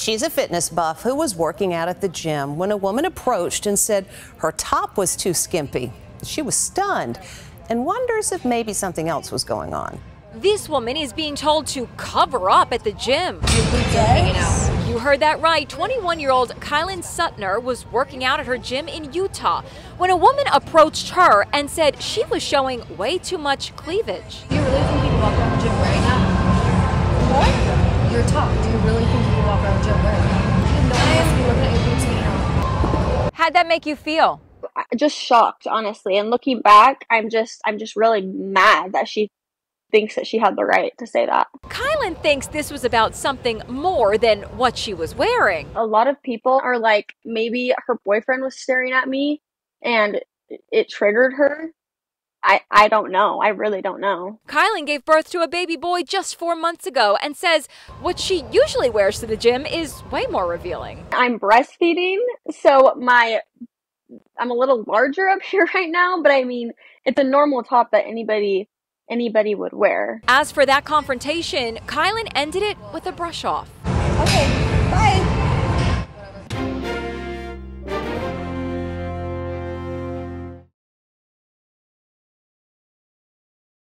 She's a fitness buff who was working out at the gym when a woman approached and said her top was too skimpy. She was stunned and wonders if maybe something else was going on. This woman is being told to cover up at the gym. You heard that right. 21 year old Kylen Suttner was working out at her gym in Utah when a woman approached her and said she was showing way too much cleavage. You really think you can walk around the gym wearing that? What? Do you really think you can walk around the gym wearing? No one has to be looking at your boobs now. How'd that make you feel? just shocked honestly and looking back i'm just i'm just really mad that she thinks that she had the right to say that. Kylen thinks this was about something more than what she was wearing. A lot of people are like, maybe her boyfriend was staring at me and it triggered her. I, I don't know. I really don't know. Kylen gave birth to a baby boy just four months ago and says what she usually wears to the gym is way more revealing. I'm breastfeeding, so my I'm a little larger up here right now, but I mean, it's a normal top that anybody anybody would wear. As for that confrontation, Kylen ended it with a brush off. Okay,